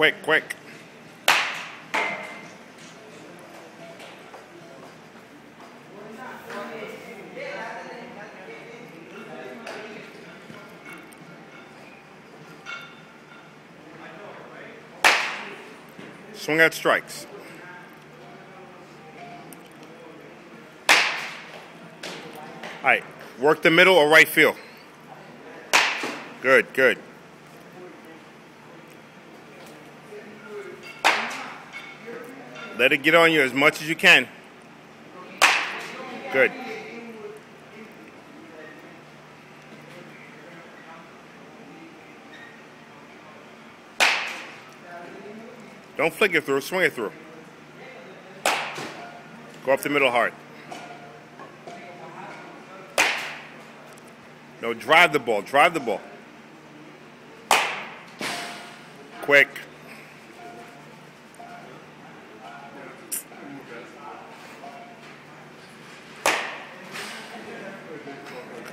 Quick, quick. Swing at strikes. All right, work the middle or right field. Good, good. Let it get on you as much as you can. Good. Don't flick it through, swing it through. Go up the middle hard. No, drive the ball, drive the ball. Quick.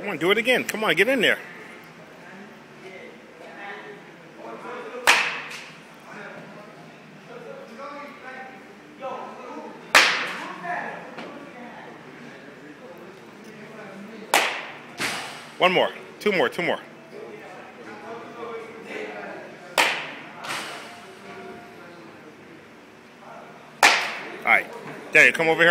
Come on, do it again. Come on, get in there. One more. Two more. Two more. All right. Daniel, come over here.